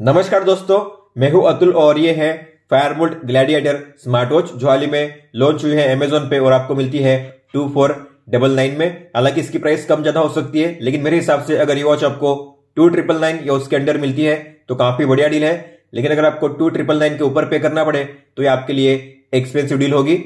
नमस्कार दोस्तों, मैं हूँ अतुल और ये है फायरबोल्ट ग्लैडिएटर स्मार्ट वॉच जो हाल ही में लॉन्च हुई है अमेजोन पे और आपको मिलती है टू फोर डबल नाइन में। हालाँकि इसकी प्राइस कम ज़्यादा हो सकती है, लेकिन मेरे हिसाब से अगर ये वॉच आपको टू ट्रिपल नाइन या उसके अंडर मिलती है तो काफ़ी बढ़िया डील है। लेकिन अगर आपको टू ट्रिपल नाइन के ऊपर पे करना पड़े तो ये आपके लिए एक्सपेंसिव डील होगी।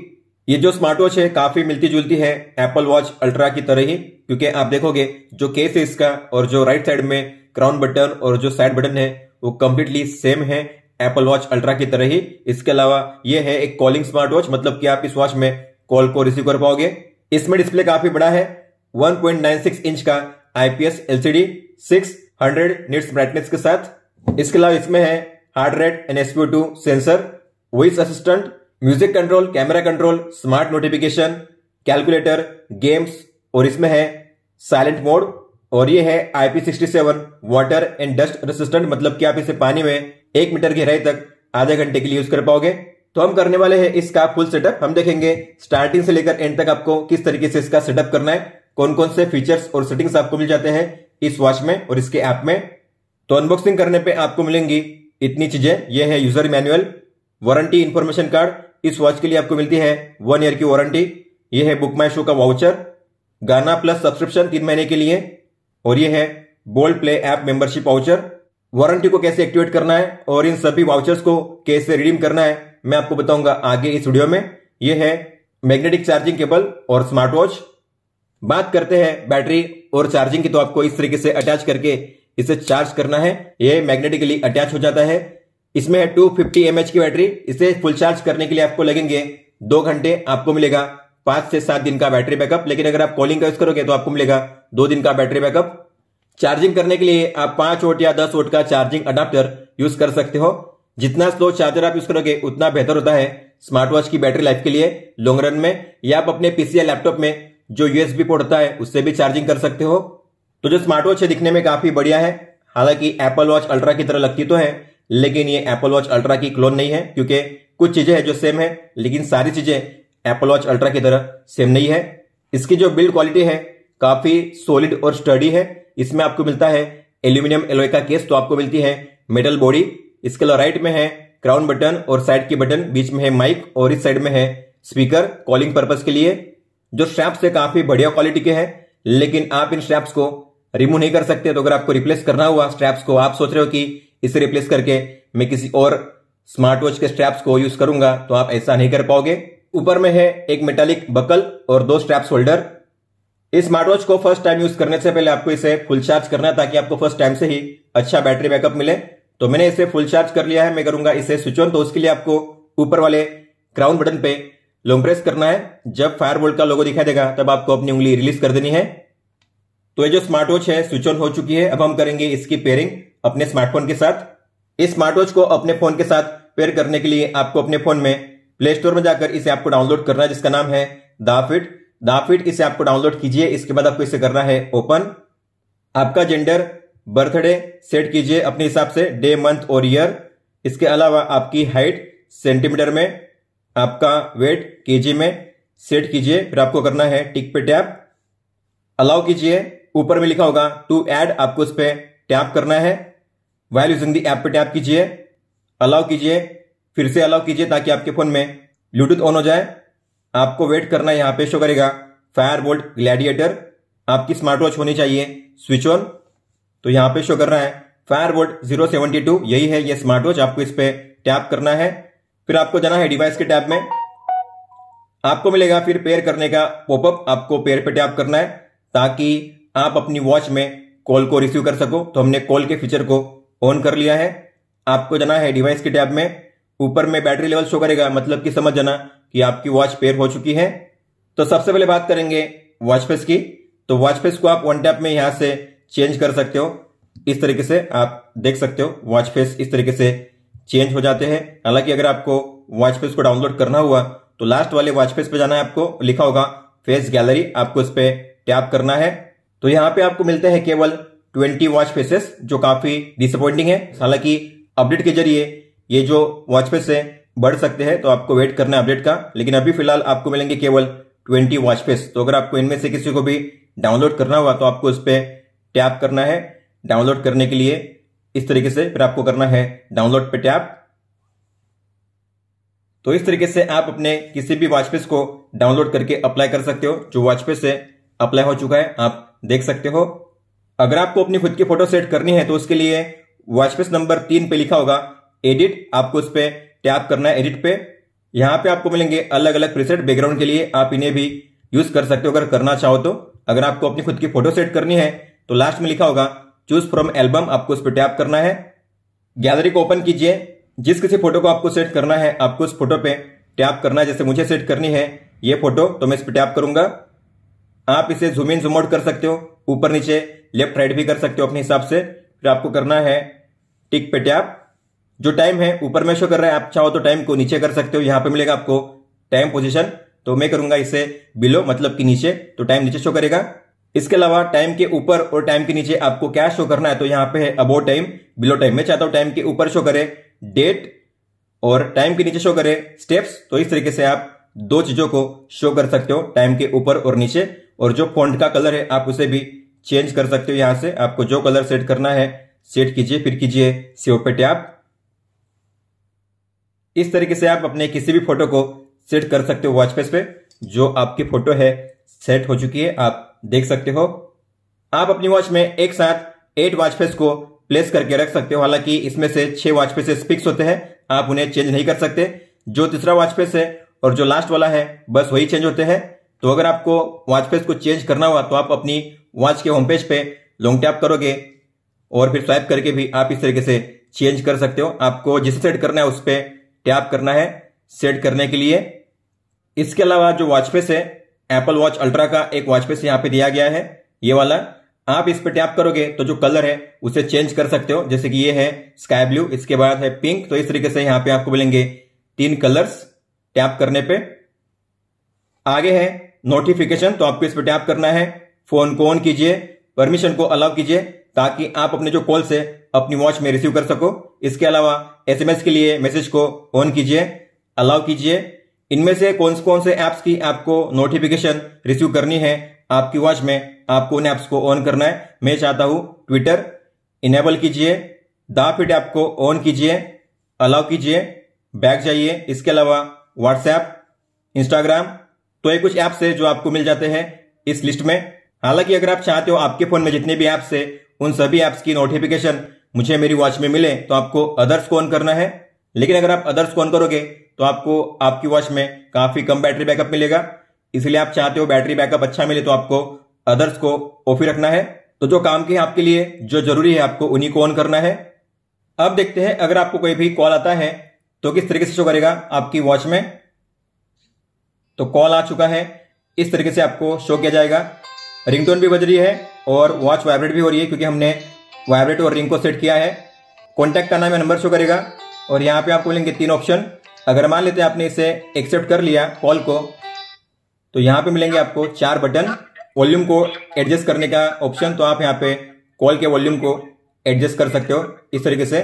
ये जो स्मार्ट वॉच है, काफ़ी मिलती जुलती है एप्पल वॉच अल्ट्रा की तरह ही, क्योंकि आप देखोगे, जो केस है इसका और जो राइट साइड में क्राउन बटन और जो साइड बटन है वो कम्प्लीटली सेम है एप्पल वॉच अल्ट्रा की तरह ही। इसके अलावा ये है एक कॉलिंग स्मार्ट वॉच मतलब कि आप इस वॉच में कॉल को रिसीव कर पाओगे। इसमें डिस्प्ले काफ़ी बड़ा है 1.96 इंच का आईपीएस एलसीडी 600 निट्स ब्राइटनेस के साथ। इसके अलावा इसमें है heart rate N two sensor voice assistant music control camera control smart notification calculator games और इसमें है साइलेंट मोड और ये है IP67 water and dust resistant मतलब कि आप इसे पानी में एक मीटर गहराई तक आधे घंटे के लिए यूज़ कर पाओगे। तो हम करने वाले हैं इसका फुल सेटअप हम देखेंगे स्टार्टिंग से लेकर एंड तक आपको किस तरीके से इसका सेटअप करना है कौन कौन से फीचर्स और सेटिंग्स आपको मिल जाते हैं इस वॉच में और इसके ऐप में। तो अनबॉक्सिंग करने पे आपको मिलेंगी इतनी चीज़ें। यह है user manual warranty information card इस वॉच के लिए आपको मिलती है वन ईयर की वारंटी ये है बुक माई शो का वाउचर गाना प्लस सब्सक्रिप्शन तीन महीने के लिए। और ये है bold play app membership voucher warranty को कैसे एक्टिवेट करना है और इन सभी वाउचर्स को कैसे रिडीम करना है, मैं आपको बताऊँगा आगे इस वीडियो में। यह है मैग्नेटिक चार्जिंग केबल और स्मार्ट वॉच बात करते हैं बैटरी और चार्जिंग की तो आपको इस तरीके से अटैच करके इसे चार्ज करना है। यह मैग्नेटिकली अटैच हो जाता है। इसमें है टू फिफ्टी एमएच की बैटरी इसे फुल चार्ज करने के लिए आपको लगेंगे दो घंटे आपको मिलेगा। पाँच से सात दिन का बैटरी बैकअप लेकिन अगर आप कॉलिंग का यूज़ करोगे तो आपको मिलेगा दो दिन का बैटरी बैकअप चार्जिंग करने के लिए आप पाँच वोट या दस वोट का चार्जिंग अडाप्टर यूज़ कर सकते हो। जितना स्लो चार्जर आप यूज़ करोगे, उतना बेहतर होता है स्मार्ट वॉच की बैटरी लाइफ के लिए। लॉन्ग रन में, या आप अपने पीसी या लैपटॉप में जो यूएसबी पोर्ट होता है, उससे भी चार्जिंग कर सकते हो। तो जो स्मार्ट वॉच है दिखने में काफ़ी बढ़िया है। हालाँकि एप्पल वॉच अल्ट्रा की तरह लगती तो है, लेकिन ये एप्पल वॉच अल्ट्रा की क्लोन नहीं है, क्योंकि कुछ चीज़ें हैं जो सेम है, लेकिन सारी चीज़ें एप्पल वॉच अल्ट्रा की तरह सेम नहीं है। इसकी जो बिल्ड क्वालिटी है, काफ़ी सोलिड और स्टडी है। इसमें आपको मिलता है एल्यूमिनियम एलोय का केस तो आपको मिलती है मेटल बॉडी इसके अलावा राइट में है क्राउन बटन और साइड की बटन बीच में है माइक और इस साइड में है स्पीकर कॉलिंग पर्पज के लिए। जो स्ट्रैप्स है, काफ़ी बढ़िया क्वालिटी के हैं, लेकिन आप इन स्ट्रैप्स को रिमूव नहीं कर सकते। तो अगर आपको रिप्लेस करना हुआ स्ट्रैप्स को, आप सोच रहे हो कि इसे रिप्लेस करके मैं किसी और स्मार्ट वॉच के स्ट्रैप्स को यूज़ करूँगा तो आप ऐसा नहीं कर पाओगे। ऊपर में है एक मेटालिक बकल और दो स्ट्रैप्स होल्डर इस स्मार्ट वॉच को फ़र्स्ट टाइम यूज़ करने से पहले आपको इसे फुल चार्ज करना है ताकि आपको फ़र्स्ट टाइम से ही अच्छा बैटरी बैकअप मिले। तो मैंने इसे फुल चार्ज कर लिया है। मैं करूँगा इसे स्विच ऑन तो उसके लिए आपको ऊपर वाले क्राउन बटन पे लॉन्ग प्रेस करना है। जब फायर बोल्ट का लोगो दिखाई देगा, तब आपको अपनी उंगली रिलीज़ कर देनी है। तो ये जो स्मार्ट वॉच है स्विच ऑन हो चुकी है। अब हम करेंगे इसकी पेयरिंग अपने स्मार्टफ़ोन के साथ। इस स्मार्ट वॉच को अपने फ़ोन के साथ पेयर करने के लिए आपको अपने फ़ोन में प्ले स्टोर में जाकर इसे आपको डाउनलोड करना है, जिसका नाम है दाफिट दाफिट इसे आपको डाउनलोड कीजिए। इसके बाद आपको इसे करना है ओपन। आपका जेंडर, बर्थडे, सेट कीजिए अपने हिसाब से। डे, मंथ और ईयर। इसके अलावा आपकी हाइट, सेंटीमीटर में। आपका वेट, केजी में। सेट कीजिए। फिर आपको करना है टिक पे टैप। अलाउ कीजिए। ऊपर में लिखा होगा, टू एड आपको उस पर टैप करना है। वाइल यूजिंग दी ऐप पे टैप कीजिए। अलाउ कीजिए। फिर से अलाउ कीजिए ताकि आपके फ़ोन में ब्लूटूथ ऑन हो जाए। आपको वेट करना यहाँ पे शो करेगा। फायर बोल्ट ग्लैडिएटर आपकी स्मार्ट वॉच होनी चाहिए। स्विच ऑन तो यहाँ पे शो कर रहा है। Fire Boltt zero seventy two यही है ये स्मार्ट वॉच आपको इस पे टैप करना है। फिर आपको जाना है डिवाइस के टैब में। आपको मिलेगा फिर पेयर करने का पॉपअप आपको पेयर पे टैप करना है, ताकि आप अपनी वॉच में कॉल को रिसीव कर सको। तो हमने कॉल के फीचर को ऑन कर लिया है। आपको जाना है डिवाइस के टैब में। ऊपर में बैटरी लेवल शो करेगा मतलब कि समझ जाना कि आपकी वॉच पेयर हो चुकी है। तो सबसे पहले बात करेंगे वॉच फेस की। तो वॉच फेस को आप वन टैप में यहाँ से चेंज कर सकते हो। इस तरीके से आप देख सकते हो वॉच फेस इस तरीके से चेंज हो जाते हैं। हालाँकि अगर आपको वॉच फेस को डाउनलोड करना हुआ तो लास्ट वाले वॉच फेस पे जाना है आपको, लिखा होगा फेस गैलरी आपको इस पे टैप करना है। तो यहाँ पे आपको मिलते हैं केवल ट्वेंटी वॉच फेसेस जो काफ़ी डिसअपॉइंटिंग है। हालाँकि अपडेट के ज़रिए ये जो वॉच फेस है बढ़ सकते हैं तो आपको वेट करना है अपडेट का। लेकिन अभी फ़िलहाल आपको मिलेंगे केवल ट्वेंटी वॉच फेस तो अगर आपको इनमें से किसी को भी डाउनलोड करना हुआ तो आपको इस पर टैप करना है। डाउनलोड करने के लिए इस तरीके से फिर आपको करना है डाउनलोड पे टैप तो इस तरीके से आप अपने किसी भी वॉचपेस को डाउनलोड करके अप्लाई कर सकते हो। जो वॉचपेस से अप्लाई हो चुका है, आप देख सकते हो। अगर आपको अपनी खुद की फ़ोटो सेट करनी है तो उसके लिए वॉचपेस नंबर तीन पे लिखा होगा। एडिट आपको उस पर टैप करना है, एडिट पे। यहाँ पे आपको मिलेंगे अलग अलग प्रीसेट बैकग्राउंड के लिए। आप इन्हें भी यूज़ कर सकते हो अगर करना चाहो तो। अगर आपको अपनी खुद की फ़ोटो सेट करनी है तो लास्ट में लिखा होगा, चूज़ फ्रॉम एल्बम, आपको उस पर टैप करना है। गैलरी को ओपन कीजिए। जिस किसी फ़ोटो को आपको सेट करना है, आपको उस फ़ोटो पे टैप करना है, जैसे मुझे सेट करनी है ये फ़ोटो तो मैं इस पर टैप करूँगा। आप इसे जूम इन, जूम आउट कर सकते हो। ऊपर नीचे लेफ़्ट राइट भी कर सकते हो अपने हिसाब से। फिर आपको करना है, टिक पे टैप। जो टाइम है, ऊपर में शो कर रहा है, आप चाहो तो टाइम को नीचे कर सकते हो। यहाँ पे मिलेगा आपको टाइम पोजीशन तो मैं करूँगा इसे बिलो मतलब कि नीचे। तो टाइम नीचे शो करेगा। इसके अलावा टाइम के ऊपर और टाइम के नीचे आपको क्या शो करना है तो यहाँ पे है अबो टाइम बिलो टाइम मैं चाहता हूँ टाइम के ऊपर शो करे डेट और टाइम के नीचे शो करे स्टेप्स तो इस तरीके से आप दो चीज़ों को शो कर सकते हो टाइम के ऊपर और नीचे। और जो फॉन्ट का कलर है, आप उसे भी चेंज कर सकते हो यहाँ से। आपको जो कलर सेट करना है सेट कीजिए, फिर कीजिए सेव पे टैप इस तरीके से आप अपने किसी भी फ़ोटो को सेट कर सकते हो वॉच फेस पे। जो आपकी फ़ोटो है सेट हो चुकी है, आप देख सकते हो। आप अपनी वॉच में एक साथ एट वॉच फेस को प्लेस करके रख सकते हो। हालाँकि इसमें से छह वॉच फेसेस फिक्स होते हैं, आप उन्हें चेंज नहीं कर सकते। जो तीसरा वॉच फेस है और जो लास्ट वाला है, बस वही चेंज होते हैं। तो अगर आपको वॉच फेस को चेंज करना हुआ तो आप अपनी वॉच के होम पेज पे लॉन्ग टैप करोगे और फिर स्वाइप करके भी आप इस तरीके से चेंज कर सकते हो। आपको जिसे सेट करना है, उस पर टैप करना है, सेट करने के लिए। इसके अलावा जो वॉचपेस है एप्पल वॉच अल्ट्रा का एक वॉच फेस यहाँ पे दिया गया है, ये वाला। आप इस पे टैप करोगे तो जो कलर है, उसे चेंज कर सकते हो। जैसे कि ये है स्काई ब्लू, इसके बाद है पिंक तो इस तरीके से यहाँ पे आपको मिलेंगे तीन कलर्स टैप करने पे। आगे है नोटिफिकेशन तो आपको इस पे टैप करना है। फ़ोन को ऑन कीजिए, परमिशन को अलाउ कीजिए, ताकि आप अपने जो कॉल से अपनी वॉच में रिसीव कर सको। इसके अलावा एसएमएस के लिए मैसेज को ऑन कीजिए, अलाउ कीजिए। इनमें से कौन से कौन से ऐप्स की आपको नोटिफिकेशन रिसीव करनी है, आपकी वॉच में आपको उन ऐप्स को ऑन करना है। मैं चाहता हूँ ट्विटर, इनेबल कीजिए, द फिट ऐप को ऑन कीजिए, अलाउ कीजिए, बैक जाइए। इसके अलावा व्हाट्सएप, इंस्टाग्राम तो ये कुछ ऐप्स है जो आपको मिल जाते हैं इस लिस्ट में। हालाँकि अगर आप चाहते हो आपके फ़ोन में जितने भी ऐप्स है, उन सभी ऐप्स की नोटिफिकेशन मुझे मेरी वॉच में मिले तो आपको अदर्स को ऑन करना है। लेकिन अगर आप अदर्स को ऑन करोगे तो आपको आपकी वॉच में काफ़ी कम बैटरी बैकअप मिलेगा। इसलिए आप चाहते हो बैटरी बैकअप अच्छा मिले तो आपको अदर्स को ऑफ़ ही रखना है। तो जो काम की है आपके लिए, जो ज़रूरी है, आपको उन्हीं को ऑन करना है। अब देखते हैं, अगर आपको कोई भी कॉल आता है तो किस तरीके से शो करेगा आपकी वॉच में? तो कॉल आ चुका है। इस तरीके से आपको शो किया जाएगा। रिंगटोन भी बज रही है और वॉच वाइब्रेट भी हो रही है, क्योंकि हमने वाइब्रेट और रिंग को सेट किया है। कॉन्टैक्ट का नाम है नंबर शो करेगा और यहाँ पे आपको मिलेंगे तीन ऑप्शन। अगर मान लेते हैं आपने इसे एक्सेप्ट कर लिया कॉल को तो यहाँ पे मिलेंगे आपको चार बटन। वॉल्यूम को एडजस्ट करने का ऑप्शन तो आप यहाँ पे कॉल के वॉल्यूम को एडजस्ट कर सकते हो। इस तरीके से।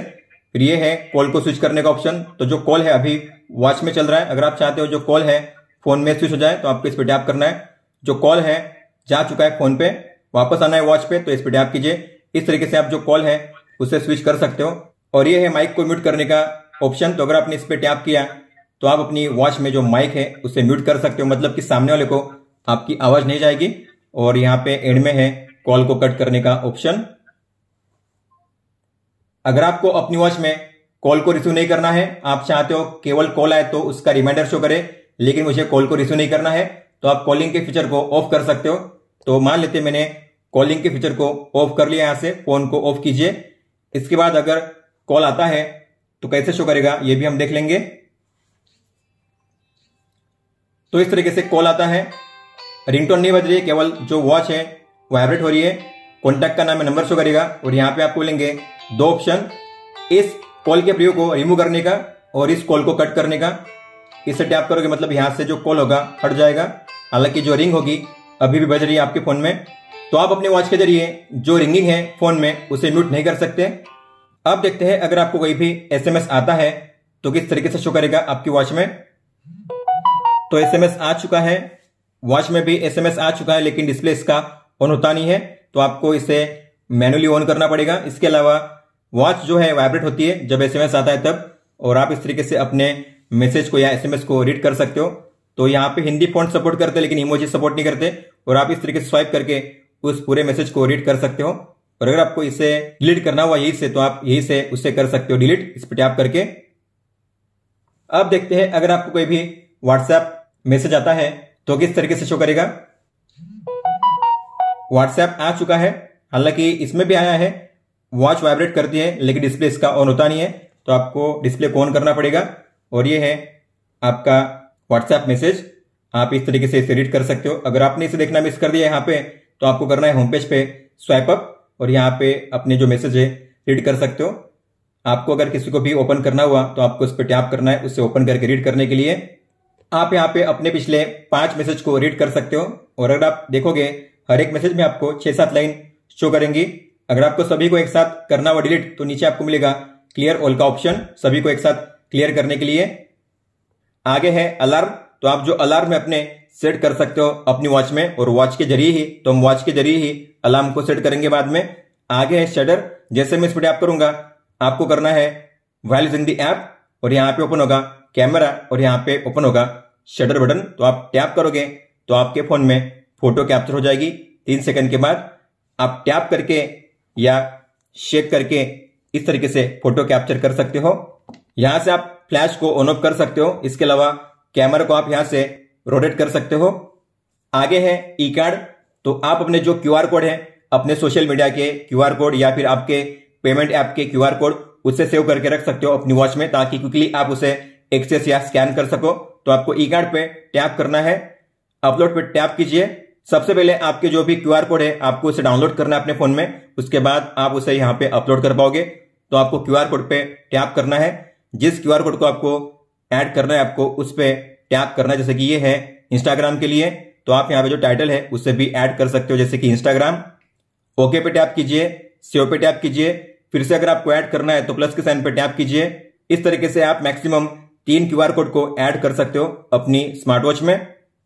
फिर ये है कॉल को स्विच करने का ऑप्शन। तो जो कॉल है अभी वॉच में चल रहा है। अगर आप चाहते हो जो कॉल है फ़ोन में स्विच हो जाए तो आपको इस पर टैप करना है। जो कॉल है, जा चुका है फ़ोन पे, वापस आना है वॉच पे तो इस पर टैप कीजिए। इस तरीके से आप जो कॉल है, उसे स्विच कर सकते हो। और ये है माइक को म्यूट करने का ऑप्शन। तो अगर आपने इस पर टैप किया तो आप अपनी वॉच में जो माइक है, उसे म्यूट कर सकते हो। मतलब कि सामने वाले को आपकी आवाज़ नहीं जाएगी। और यहाँ पे एंड में है कॉल को कट करने का ऑप्शन। अगर आपको अपनी वॉच में कॉल को रिसीव नहीं करना है, आप चाहते हो केवल कॉल आए तो उसका रिमाइंडर शो करे, लेकिन मुझे कॉल को रिसीव नहीं करना है तो आप कॉलिंग के फीचर को ऑफ़ कर सकते हो। तो मान लेते मैंने कॉलिंग के फीचर को ऑफ़ कर लिया यहाँ से फ़ोन को ऑफ़ कीजिए। इसके बाद अगर कॉल आता है तो कैसे शो करेगा, ये भी हम देख लेंगे। तो इस तरीके से कॉल आता है। रिंगटोन नहीं बज रही है केवल जो वॉच है वाइब्रेट हो रही है। कॉन्टैक्ट का नाम है नंबर शो करेगा, और यहाँ पे आपको मिलेंगे दो ऑप्शन इस कॉल के प्रयोग को रिमूव करने का, और इस कॉल को कट करने का। इसे टैप करोगे मतलब यहाँ से जो कॉल होगा, हट जाएगा। हालाँकि जो रिंग होगी, अभी भी बज रही है आपके फ़ोन में। तो आप अपने वॉच के ज़रिए जो रिंगिंग है फ़ोन में, उसे म्यूट नहीं कर सकते। अब देखते हैं, अगर आपको कोई भी एसएमएस आता है तो किस तरीके से शो करेगा आपकी वॉच में? तो एसएमएस आ चुका है। वॉच में भी एसएमएस आ चुका है, लेकिन डिस्प्ले इसका ऑन होता नहीं है। तो आपको इसे मैनुअली ऑन करना पड़ेगा। इसके अलावा वॉच जो है वाइब्रेट होती है जब एसएमएस आता है तब, और आप इस तरीके से अपने मैसेज को या एसएमएस को रीड कर सकते हो। तो यहाँ पे हिंदी फॉन्ट सपोर्ट करते लेकिन इमोजी सपोर्ट नहीं करते, और आप इस तरीके से स्वाइप करके उस पूरे मैसेज को रीड कर सकते हो। और अगर आपको इसे डिलीट करना हुआ, यही से तो आप यही से उससे कर सकते हो डिलीट इस पर टैप करके। अब देखते हैं, अगर आपको कोई भी व्हाट्सएप मैसेज आता है तो किस तरीके से शो करेगा? व्हाट्सएप आ चुका है। हालाँकि इसमें भी आया है। वॉच वाइब्रेट करती है, लेकिन डिस्प्ले इसका ऑन होता नहीं है। तो आपको डिस्प्ले को ऑन करना पड़ेगा। और ये है आपका व्हाट्सएप मैसेज आप इस तरीके से इसे रीड कर सकते हो। अगर आपने इसे देखना मिस कर दिया यहाँ पे तो आपको करना है होम पेज पे स्वाइप अप और यहाँ पे अपने जो मैसेज है रीड कर सकते हो। आपको अगर किसी को भी ओपन करना हुआ तो आपको उस पर टैप करना है उसे ओपन करके रीड करने के लिए। आप यहाँ पे अपने पिछले पाँच मैसेज को रीड कर सकते हो और अगर आप देखोगे, हर एक मैसेज में आपको छह सात लाइन शो करेंगी। अगर आपको सभी को एक साथ करना हुआ डिलीट तो नीचे आपको मिलेगा क्लियर ऑल का ऑप्शन सभी को एक साथ क्लियर करने के लिए। आगे है अलार्म तो आप जो अलार्म है अपने सेट कर सकते हो अपनी वॉच में और वॉच के ज़रिए ही। तो हम वॉच के ज़रिए ही अलार्म को सेट करेंगे बाद में। आगे है शटर जैसे मैं इस पर टैप करूँगा, आपको करना है वाइल यूजिंग दी ऐप और यहाँ पे ओपन होगा कैमरा और यहाँ पे ओपन होगा शटर बटन तो आप टैप करोगे तो आपके फ़ोन में फ़ोटो कैप्चर हो जाएगी। तीन सेकंड के बाद आप टैप करके या शेक करके इस तरीके से फ़ोटो कैप्चर कर सकते हो। यहाँ से आप फ्लैश को ऑन ऑफ़ कर सकते हो। इसके अलावा कैमरा को आप यहाँ से रोटेट कर सकते हो। आगे है ई कार्ड तो आप अपने जो क्यूआर कोड है, अपने सोशल मीडिया के क्यूआर कोड या फिर आपके पेमेंट ऐप के क्यूआर कोड उससे सेव करके रख सकते हो अपनी वॉच में, ताकि क्विकली आप उसे एक्सेस या स्कैन कर सको। तो आपको ई कार्ड पे टैप करना है। अपलोड पे टैप कीजिए। सबसे पहले आपके जो भी क्यूआर कोड है, आपको उसे डाउनलोड करना है अपने फ़ोन में। उसके बाद आप उसे यहाँ पे अपलोड कर पाओगे। तो आपको क्यूआर कोड पे टैप करना है। जिस क्यूआर कोड को आपको ऐड करना है, आपको उस पर टैप करना है? जैसे कि ये है इंस्टाग्राम के लिए तो आप यहाँ पे जो टाइटल है उसे भी ऐड कर सकते हो, जैसे कि इंस्टाग्राम ओके पे टैप कीजिए सेव पे टैप कीजिए, फिर से अगर आपको ऐड करना है तो प्लस के साइन पे टैप कीजिए। इस तरीके से आप मैक्सिमम तीन क्यूआर कोड को ऐड कर सकते हो अपनी स्मार्ट वॉच में।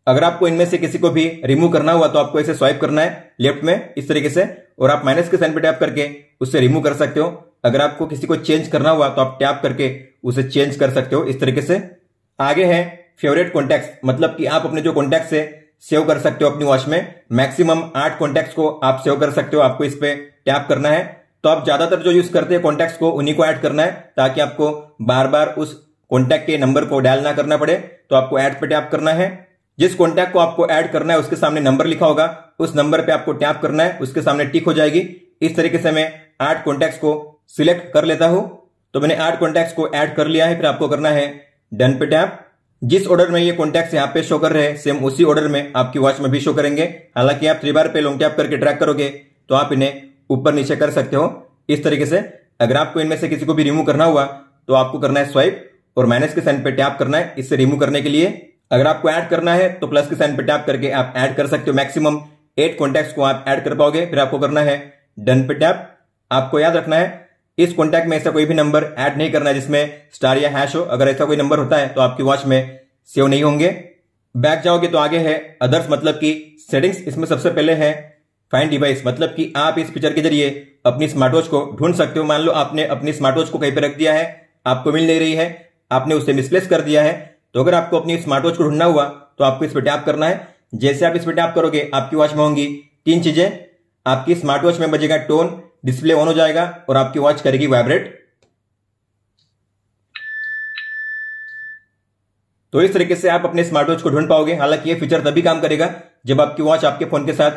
अगर आपको इनमें से किसी को भी रिमूव करना हुआ तो आपको इसे स्वाइप करना है लेफ़्ट में, इस तरीके से, और आप माइनस के साइन पे टैप करके उससे रिमूव कर सकते हो। अगर आपको किसी को चेंज करना हुआ तो आप टैप करके उसे चेंज कर सकते हो, इस तरीके से। आगे है फेवरेट कॉन्टेक्ट मतलब कि आप अपने जो कॉन्टेक्ट से सेव कर सकते हो अपनी वॉच में। मैक्सिमम आठ कॉन्टेक्ट को आप सेव कर सकते हो, आपको इस पे टैप करना है। तो आप ज़्यादातर जो यूज़ करते हैं कॉन्टेक्ट को, उन्हीं को ऐड करना है, ताकि आपको बार बार उस कॉन्टैक्ट के नंबर को डायल ना करना पड़े। तो आपको ऐड पे टैप करना है। जिस कॉन्टैक्ट को आपको ऐड करना है, उसके सामने नंबर लिखा होगा। उस नंबर पे आपको टैप करना है, उसके सामने टिक हो जाएगी। इस तरीके से मैं आठ कॉन्टैक्ट को सिलेक्ट कर लेता हूँ। तो मैंने आठ कॉन्टैक्ट को ऐड कर लिया है, फिर आपको करना है डन पे टैप जिस ऑर्डर में ये कॉन्टैक्ट यहाँ पे शो कर रहे हैं सेम उसी ऑर्डर में आपकी वॉच में भी शो करेंगे। हालाँकि आप थ्री बार पे लॉन्ग टैप करके ट्रैक करोगे तो आप इन्हें ऊपर नीचे कर सकते हो। इस तरीके से अगर आपको इनमें से किसी को भी रिमूव करना हुआ तो आपको करना है स्वाइप और माइनस के साइन पे टैप करना है। इससे रिमूव करने के लिए अगर आपको ऐड करना है तो प्लस के साइन पे टैप करके आप ऐड कर सकते हो मैक्सिमम एट कॉन्टैक्ट को आप ऐड कर पाओगे, फिर आपको करना है डन पे टैप आपको याद रखना है इस कॉन्टैक्ट में ऐसा कोई भी नंबर ऐड नहीं करना है जिसमें स्टार या हैश हो। अगर ऐसा कोई नंबर होता है तो आपकी वॉच में सेव नहीं होंगे। बैक जाओगे तो आगे है अदर्स मतलब कि सेटिंग्स इसमें सबसे पहले है फाइंड डिवाइस मतलब कि आप इस पिक्चर के ज़रिए अपनी स्मार्ट वॉच को ढूंढ सकते हो। मान लो आपने अपनी स्मार्ट वॉच को कहीं पर रख दिया है, आपको मिल नहीं रही है, आपने उसे मिसप्लेस कर दिया है तो अगर आपको अपनी स्मार्ट वॉच को ढूंढना हुआ तो आपको इस पर टैप करना है। जैसे आप इस पर टैप करोगे, आपकी वॉच में होंगी तीन चीज़ें। आपकी स्मार्ट वॉच में बजेगा टोन डिस्प्ले ऑन हो जाएगा और आपकी वॉच करेगी वाइब्रेट। तो इस तरीके से आप अपने स्मार्ट वॉच को ढूंढ पाओगे। हालाँकि ये फीचर तभी काम करेगा जब आपकी वॉच आपके फ़ोन के साथ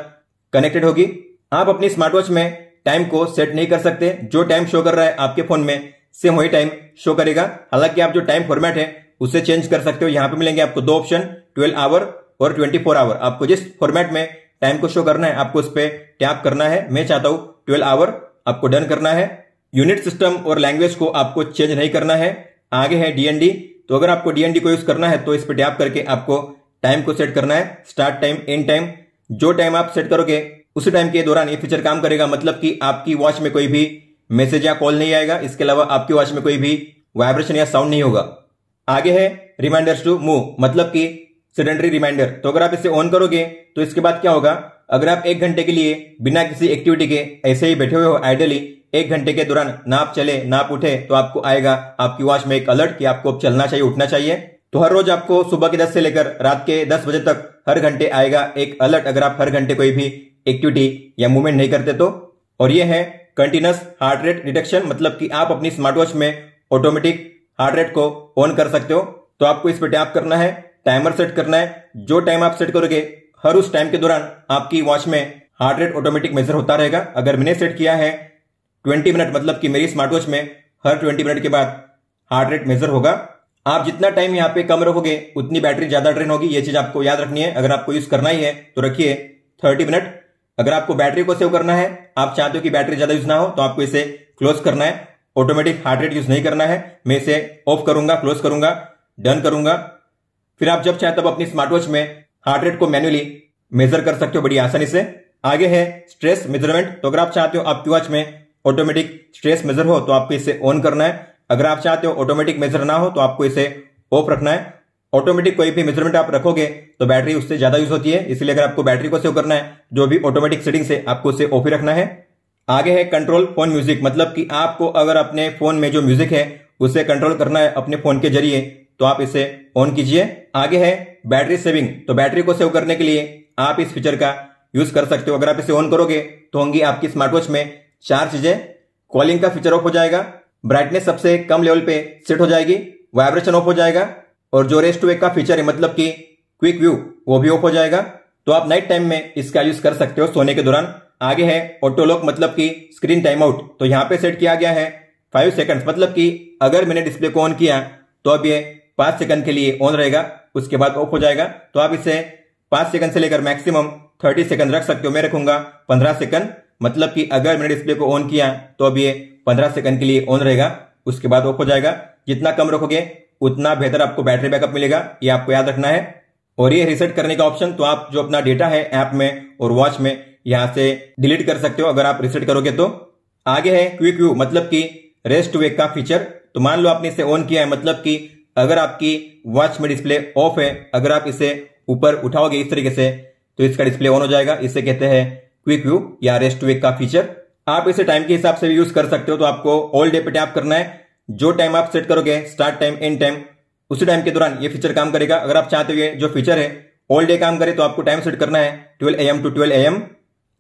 कनेक्टेड होगी। आप अपनी स्मार्ट वॉच में टाइम को सेट नहीं कर सकते। जो टाइम शो कर रहा है आपके फ़ोन में, सेम वही टाइम शो करेगा। हालाँकि आप जो टाइम फॉर्मेट है, उसे चेंज कर सकते हो। यहाँ पे मिलेंगे आपको दो ऑप्शन, ट्वेल्व आवर और ट्वेंटी फोर आवर। आपको जिस फॉर्मेट में टाइम को शो करना है, आपको उस पर टैप करना है। मैं चाहता हूँ ट्वेल्व आवर आपको डन करना है। यूनिट सिस्टम और लैंग्वेज को आपको चेंज नहीं करना है। आगे है डीएनडी तो अगर आपको डीएनडी को यूज़ करना है तो इस पर टैप करके आपको टाइम को सेट करना है। Start time, end time. जो टाइम आप सेट करोगे, उसी टाइम के दौरान ये फीचर काम करेगा। मतलब कि आपकी वॉच में कोई भी मैसेज या कॉल नहीं आएगा। इसके अलावा आपकी वॉच में कोई भी वाइब्रेशन या साउंड नहीं होगा। आगे है रिमाइंडर्स टू मूव मतलब कि सेडेंटरी रिमाइंडर तो अगर आप इसे ऑन करोगे तो इसके बाद क्या होगा? अगर आप एक घंटे के लिए बिना किसी एक्टिविटी के ऐसे ही बैठे हुए हो आइडियली एक घंटे के दौरान नाप चले, नाप उठे तो आपको आएगा, आपकी वॉच में एक अलर्ट कि आपको अब चलना चाहिए, उठना चाहिए। तो हर रोज आपको सुबह के 10 से लेकर रात के 10 बजे तक हर घंटे आएगा एक अलर्ट अगर आप हर घंटे कोई भी एक्टिविटी या मूवमेंट नहीं करते तो। और ये है कंटिन्यूस हार्ट रेट डिटेक्शन मतलब कि आप अपनी स्मार्ट वॉच में ऑटोमेटिक हार्ट रेट को ऑन कर सकते हो। तो आपको इस पर टैप करना है टाइमर सेट करना है। जो टाइम आप सेट करोगे हर उस टाइम के दौरान आपकी वॉच में हार्ट रेट ऑटोमेटिक मेजर होता रहेगा। अगर मैंने सेट किया है ट्वेंटी मिनट मतलब कि मेरी स्मार्ट वॉच में हर ट्वेंटी मिनट के बाद हार्ट रेट मेजर होगा। आप जितना टाइम यहाँ पे कम रखोगे उतनी बैटरी ज़्यादा ड्रेन होगी। ये चीज़ आपको याद रखनी है। अगर आपको यूज़ करना ही है तो रखिए थर्टी मिनट अगर आपको बैटरी को सेव करना है, आप चाहते हो कि बैटरी ज़्यादा यूज़ ना हो तो आपको इसे क्लोज करना है। ऑटोमेटिक हार्ट रेट यूज़ नहीं करना है। मैं इसे ऑफ़ करूँगा क्लोज करूँगा डन करूँगा। फिर आप जब चाहे तब अपनी स्मार्ट वॉच में हार्ट रेट को मैन्युअली मेजर कर सकते हो, बड़ी आसानी से। आगे है स्ट्रेस मेज़रमेंट। तो अगर आप चाहते हो आपकी वॉच में ऑटोमेटिक स्ट्रेस मेजर हो तो आपको इसे ऑन करना है। अगर आप चाहते हो ऑटोमेटिक मेजर ना हो तो आपको इसे ऑफ़ रखना है। ऑटोमेटिक कोई भी मेज़रमेंट आप रखोगे तो बैटरी उससे ज़्यादा यूज़ होती है। इसलिए अगर आपको बैटरी को सेव करना है, जो भी ऑटोमेटिक सेटिंग से आपको उसे ऑफ़ ही रखना है। आगे है कंट्रोल फ़ोन म्यूज़िक मतलब कि आपको अगर अपने फ़ोन में जो म्यूज़िक है, उसे कंट्रोल करना है अपने फ़ोन के ज़रिए तो आप इसे ऑन कीजिए। आगे है बैटरी सेविंग तो बैटरी को सेव करने के लिए आप इस फीचर का यूज़ कर सकते हो। अगर आप इसे ऑन करोगे तो होंगी आपकी स्मार्ट वॉच में चार चीज़ें। कॉलिंग का फीचर ऑफ़ हो जाएगा, ब्राइटनेस सबसे कम लेवल पे सेट हो जाएगी, वाइब्रेशन ऑफ़ हो जाएगा, और जो रेस्ट वे का फीचर है मतलब कि क्विक व्यू, वो भी ऑफ़ हो जाएगा। तो आप नाइट टाइम में इसका यूज़ कर सकते हो सोने के दौरान। आगे है ऑटोलॉक मतलब कि स्क्रीन टाइम आउट तो यहाँ पे सेट किया गया है फाइव सेकंड मतलब कि अगर मैंने डिस्प्ले को ऑन किया तो अब ये पाँच सेकंड के लिए ऑन रहेगा। उसके बाद ऑफ़ हो जाएगा। तो आप इसे पाँच सेकंड से लेकर मैक्सिमम थर्टी सेकंड रख सकते हो। मैं रखूँगा पंद्रह सेकंड मतलब कि अगर मैंने डिस्प्ले को ऑन किया तो अब ये पंद्रह सेकंड के लिए ऑन रहेगा। उसके बाद ऑफ़ हो जाएगा। जितना कम रखोगे, उतना बेहतर आपको बैटरी बैकअप मिलेगा। ये आपको याद रखना है। और ये रिसेट करने का ऑप्शन तो आप जो अपना डेटा है ऐप में और वॉच में, यहाँ से डिलीट कर सकते हो। अगर आप रिसेट करोगे तो। आगे है क्विक व्यू मतलब कि रेस्ट वेक का फीचर तो मान लो आपने इसे ऑन किया है। मतलब कि अगर आपकी वॉच में डिस्प्ले ऑफ़ है, अगर आप इसे ऊपर उठाओगे इस तरीके से तो इसका डिस्प्ले ऑन हो जाएगा। इसे कहते हैं क्विक व्यू या रेस्ट वेक का फीचर आप इसे टाइम के हिसाब से भी यूज़ कर सकते हो तो आपको ऑल डे पे टैप करना है। जो टाइम आप सेट करोगे स्टार्ट टाइम एंड टाइम उसी टाइम के दौरान ये फीचर काम करेगा। अगर आप चाहते हो जो फीचर है ऑल डे काम करे तो आपको टाइम सेट करना है। Twelve AM to twelve AM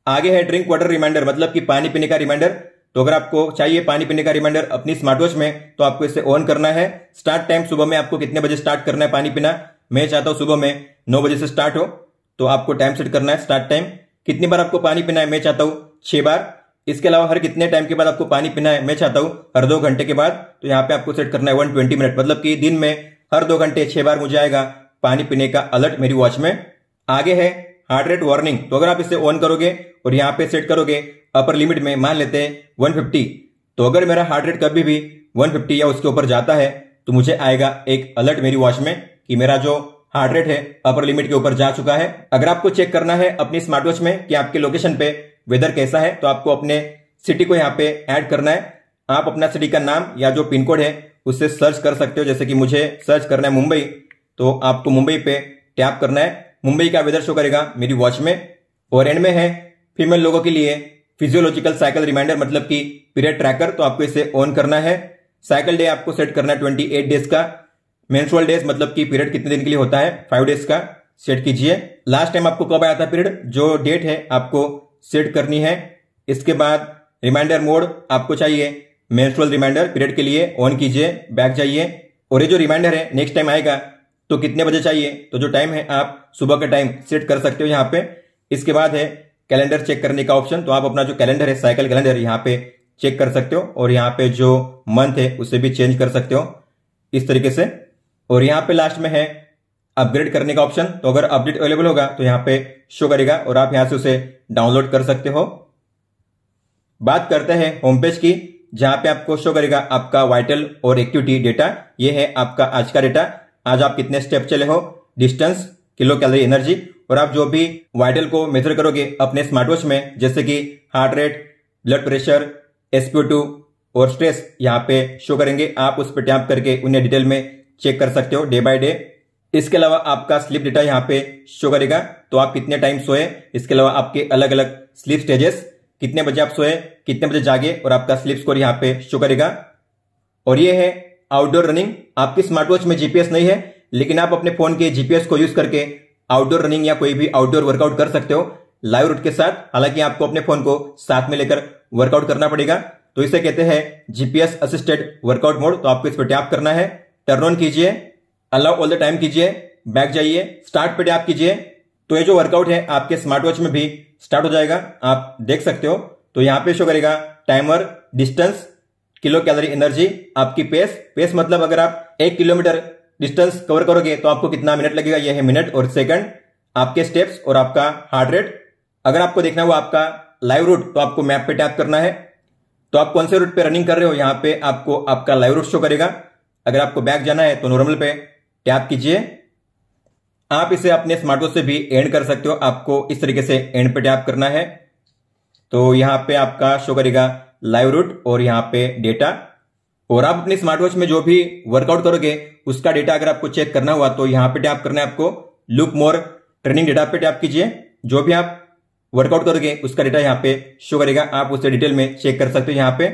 आगे है ड्रिंक वाटर रिमाइंडर मतलब कि पानी पीने का रिमाइंडर तो अगर आपको चाहिए पानी पीने का रिमाइंडर अपनी स्मार्ट वॉच में तो आपको इसे ऑन करना है। स्टार्ट टाइम सुबह में आपको कितने बजे स्टार्ट करना है पानी पीना? मैं चाहता हूँ सुबह में नौ बजे से स्टार्ट हो तो आपको टाइम सेट करना है स्टार्ट टाइम कितनी बार आपको पानी पीना है? मैं चाहता हूँ छह बार। इसके अलावा हर कितने टाइम के बाद आपको पानी पीना है? मैं चाहता हूँ हर दो घंटे के बाद। तो यहाँ पे आपको सेट करना है वन ट्वेंटी मिनट मतलब कि दिन में हर दो घंटे छह बार मुझे आएगा पानी पीने का अलर्ट मेरी वॉच में। आगे है हार्ट रेट वार्निंग तो अगर आप इसे ऑन करोगे और यहाँ पे सेट करोगे अपर लिमिट में मान लेते हैं 150 तो अगर मेरा हार्ट रेट कभी भी 150 या उसके ऊपर जाता है तो मुझे आएगा एक अलर्ट मेरी वॉच में कि मेरा जो हार्ट रेट है अपर लिमिट के ऊपर जा चुका है। अगर आपको चेक करना है अपनी स्मार्ट वॉच में कि आपके लोकेशन पे वेदर कैसा है तो आपको अपने सिटी को यहाँ पे ऐड करना है। आप अपना सिटी का नाम या जो पिन कोड है, उससे सर्च कर सकते हो। जैसे कि मुझे सर्च करना है मुंबई तो आपको मुंबई पे टैप करना है। मुंबई का वेदर शो करेगा मेरी वॉच में। और एंड में है फीमेल लोगों के लिए फिजियोलॉजिकल साइकिल रिमाइंडर मतलब कि पीरियड ट्रैकर तो आपको इसे ऑन करना है। साइकिल डे आपको सेट करना है ट्वेंटी एट डेज़ का। मेंस्ट्रुअल डेज़ मतलब कि पीरियड कितने दिन के लिए होता है? फाइव डेज़ का। सेट कीजिए। लास्ट टाइम आपको कब आया था पीरियड जो डेट है, आपको सेट करनी है। इसके बाद रिमाइंडर मोड आपको चाहिए। मेंस्ट्रुअल रिमाइंडर पीरियड के लिए ऑन कीजिए। बैक जाइए। और ये जो रिमाइंडर है नेक्स्ट टाइम आएगा तो कितने बजे चाहिए? तो जो टाइम है, आप सुबह का टाइम सेट कर सकते हो यहाँ पे। इसके बाद है कैलेंडर चेक करने का ऑप्शन तो आप अपना जो कैलेंडर है साइकिल कैलेंडर यहाँ पे चेक कर सकते हो, और यहाँ पे जो मंथ है, उसे भी चेंज कर सकते हो इस तरीके से। और यहाँ पे लास्ट में है अपग्रेड करने का ऑप्शन तो अगर अपडेट अवेलेबल होगा तो यहाँ पे शो करेगा, और आप यहाँ से उसे डाउनलोड कर सकते हो। बात करते हैं होम पेज की, जहाँ पे आपको शो करेगा आपका वाइटल और एक्टिविटी डेटा ये है आपका आज का डेटा आज आप कितने स्टेप चले हो? डिस्टेंस किलो कैलोरी एनर्जी और आप जो भी वाइटल को मेजर करोगे अपने स्मार्ट वॉच में, जैसे कि heart rate blood pressure SPO और स्ट्रेस यहाँ पे शो करेंगे। आप उस पर टैप करके उन्हें डिटेल में चेक कर सकते हो डे बाय डे इसके अलावा आपका स्लीप डेटा यहाँ पे शो करेगा। तो आप कितने टाइम सोए? इसके अलावा आपके अलग अलग स्लीप स्टेजेस कितने बजे आप सोए, कितने बजे जागे और आपका स्लीप स्कोर यहाँ पे शो करेगा। और ये है आउटडोर रनिंग आपकी स्मार्ट वॉच में जीपीएस नहीं है, लेकिन आप अपने फ़ोन के जीपीएस को यूज़ करके आउटडोर रनिंग या कोई भी आउटडोर वर्कआउट कर सकते हो। लाइव रूट के साथ, हालाँकि आपको अपने फ़ोन को साथ में लेकर वर्कआउट करना पड़ेगा। तो इसे कहते हैं जीपीएस असिस्टेड वर्कआउट मोड तो आपको इस पर टैप करना है। टर्न ऑन कीजिए। अलाउ ऑल द टाइम कीजिए। बैक जाइए। स्टार्ट पे टैप कीजिए। तो ये जो वर्कआउट है, आपके स्मार्ट वॉच में भी स्टार्ट हो जाएगा। आप देख सकते हो। तो यहाँ पे शो करेगा timer distance kilo calorie energy आपकी पेस पेस मतलब अगर आप एक किलोमीटर डिस्टेंस कवर करोगे तो आपको कितना मिनट लगेगा? यह है मिनट और सेकंड। आपके स्टेप्स और आपका हार्ट रेट। अगर आपको देखना हो आपका लाइव रूट तो आपको मैप पे टैप करना है। तो आप कौन से रूट पे रनिंग कर रहे हो? यहाँ पे आपको आपका लाइव रूट शो करेगा। अगर आपको बैक जाना है तो नॉर्मल पे टैप कीजिए। आप इसे अपने स्मार्टफ़ोन से भी एंड कर सकते हो। आपको इस तरीके से एंड पे टैप करना है। तो यहाँ पे आपका शो करेगा लाइव रूट और यहाँ पे डेटा। और आप अपने स्मार्ट वॉच में जो भी वर्कआउट करोगे, उसका डेटा अगर आपको चेक करना हुआ तो यहाँ पे टैप करना है आपको लुक मोर ट्रेनिंग डेटा पे टैप कीजिए। जो भी आप वर्कआउट करोगे, उसका डेटा यहाँ पे शो करेगा। आप उसे डिटेल में चेक कर सकते हो यहाँ पे।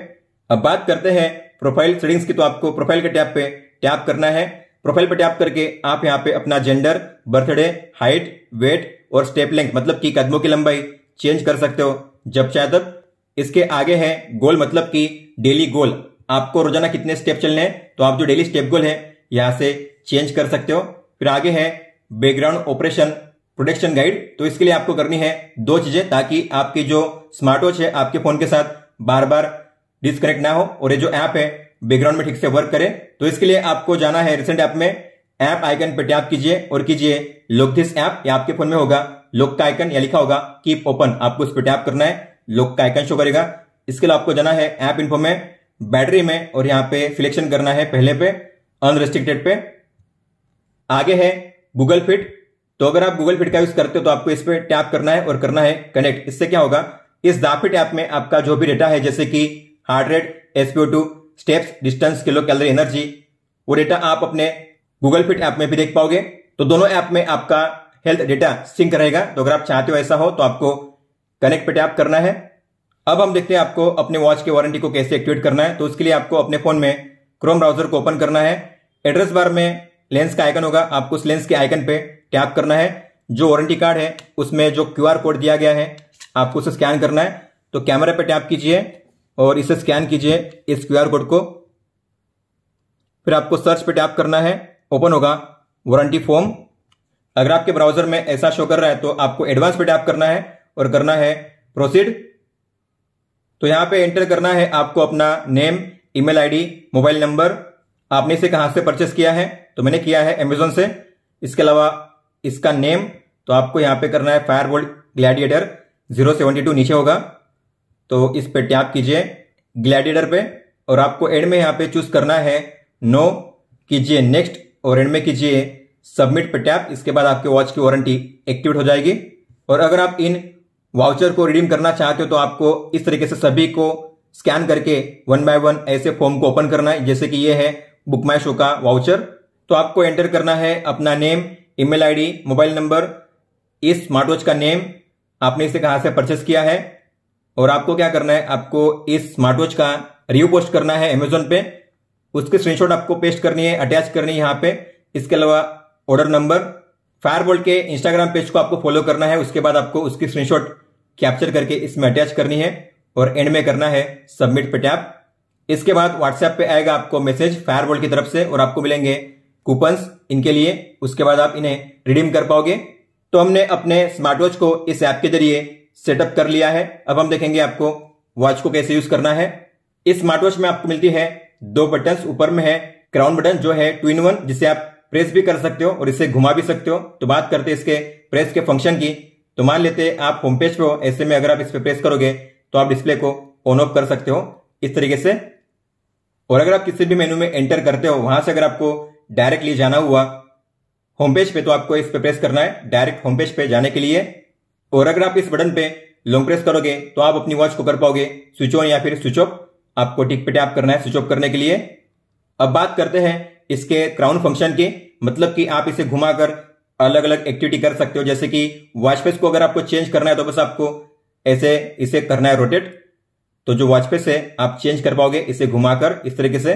अब बात करते हैं प्रोफ़ाइल सेटिंग्स की तो आपको प्रोफ़ाइल के टैप पे टैप करना है। प्रोफ़ाइल पे टैप करके आप यहाँ पे अपना जेंडर बर्थडे हाइट वेट और स्टेप लेंथ मतलब की कदमों की लंबाई चेंज कर सकते हो। जब चाहे तब इसके आगे है गोल मतलब की डेली गोल आपको रोज़ाना कितने स्टेप चलने हैं तो आप जो डेली स्टेप गोल है, यहाँ से चेंज कर सकते हो। फिर आगे है बैकग्राउंड ऑपरेशन प्रोटेक्शन गाइड तो इसके लिए आपको करनी है दो चीज़ें ताकि आपकी जो स्मार्ट वॉच है आपके फ़ोन के साथ बार बार डिस्कनेक्ट ना हो और ये जो ऐप है बैकग्राउंड में ठीक से वर्क करे। तो इसके लिए आपको जाना है रिसेंट ऐप में। ऐप आइकन पर टैप कीजिए और कीजिए लॉक दिस ऐप या आपके फ़ोन में होगा। लॉक का आइकन या लिखा होगा कीप ओपन आपको इस पर टैप करना है। लॉक का आइकन शो करेगा। इसके लिए आपको जाना है ऐप इन्फो में। बैटरी में और यहाँ पे सिलेक्शन करना है पहले पे अनरिस्ट्रिक्टेड पे। आगे है गूगल फिट तो अगर आप गूगल फिट का यूज़ करते हो तो आपको इस पर टैप करना है और करना है कनेक्ट इससे क्या होगा? इस दाफिट ऐप में आपका जो भी डेटा है, जैसे कि heart rate SPO two steps distance kilo calorie energy वो डेटा आप अपने गूगल फिट ऐप में भी देख पाओगे। तो दोनों ऐप में आपका हेल्थ डेटा सिंक रहेगा। तो अगर आप चाहते हो ऐसा हो तो आपको कनेक्ट पे टैप करना है। अब हम देखते हैं आपको अपने वॉच की वारंटी को कैसे एक्टिवेट करना है। तो उसके लिए आपको अपने फ़ोन में क्रोम ब्राउज़र को ओपन करना है। एड्रेस बार में लेंस का आइकन होगा। आपको उस लेंस के आइकन पे टैप करना है। जो वारंटी कार्ड है, उसमें जो क्यूआर कोड दिया गया है, आपको उसे स्कैन करना है। तो कैमरे पे टैप कीजिए और इसे स्कैन कीजिए इस क्यूआर कोड को। फिर आपको सर्च पे टैप करना है। ओपन होगा वारंटी फॉर्म अगर आपके ब्राउज़र में ऐसा शो कर रहा है तो आपको एडवांस पे टैप करना है और करना है प्रोसीड तो यहाँ पे एंटर करना है आपको अपना name email ID mobile number आपने इसे कहाँ से परचेस किया है? तो मैंने किया है अमेजोन से। इसके अलावा इसका नेम तो आपको यहाँ पे करना है fire world gladiator zero seventy two नीचे होगा। तो इस पे टैप कीजिए ग्लैडिएटर पे। और आपको एंड में यहाँ पे चूज़ करना है नो कीजिए नेक्स्ट और एंड में कीजिए सबमिट पे टैप इसके बाद आपके वॉच की वारंटी एक्टिवेट हो जाएगी। और अगर आप इन वाउचर को रिडीम करना चाहते हो तो आपको इस तरीके से सभी को स्कैन करके वन बाय वन ऐसे फॉर्म को ओपन करना है। जैसे कि ये है बुक माई शो का वाउचर तो आपको एंटर करना है अपना name email ID mobile number इस स्मार्ट वॉच का नेम आपने इसे कहाँ से परचेस किया है? और आपको क्या करना है? आपको इस स्मार्ट वॉच का रिव्यू पोस्ट करना है अमेजोन पे। उसके स्क्रीनशॉट आपको पेस्ट करनी है अटैच करनी है यहाँ पे। इसके अलावा ऑर्डर नंबर फायरबोल्ट के इंस्टाग्राम पेज को आपको फॉलो करना है, उसके बाद आपको उसकी स्क्रीनशॉट कैप्चर करके इसमें अटैच करनी है और एंड में करना है सबमिट पे टैप इसके बाद व्हाट्सएप पे आएगा आपको मैसेज फायरबोल्ट की तरफ़ से और आपको मिलेंगे कूपन्स इनके लिए. उसके बाद आप इन्हें रिडीम कर पाओगे. तो हमने अपने स्मार्ट वॉच को इस ऐप के ज़रिए सेटअप कर लिया है. अब हम देखेंगे आपको वॉच को कैसे यूज़ करना है. इस स्मार्ट वॉच में आपको मिलती है दो बटन ऊपर में है क्राउन बटन जो है टू इन वन जिसे आप प्रेस भी कर सकते हो और इसे घुमा भी सकते हो। तो बात करते इसके प्रेस के फ़ंक्शन की। तो मान लेते आप होम पेज पे हो, ऐसे में अगर आप इस पर प्रेस करोगे तो आप डिस्प्ले को ऑन ऑफ़ कर सकते हो। इस तरीके से। और अगर आप किसी भी मेन्यू में एंटर करते हो, वहाँ से अगर आपको डायरेक्टली जाना हुआ होम पेज पे तो आपको इस पे प्रेस करना है डायरेक्ट होम पेज पे जाने के लिए। और अगर आप इस बटन पे लॉन्ग प्रेस करोगे तो आप अपनी वॉच को कर पाओगे। स्विच ऑन या फिर स्विच ऑफ़ आपको टिक पे टैप करना है स्विच ऑफ़ करने के लिए। अब बात करते हैं इसके क्राउन फ़ंक्शन के मतलब कि आप इसे घुमाकर अलग अलग एक्टिविटी कर सकते हो। जैसे कि वॉच फेस को अगर आपको चेंज करना है तो बस आपको ऐसे, इसे करना है रोटेट तो जो वॉच फेस है, आप चेंज कर पाओगे इसे घुमाकर इस तरीके से।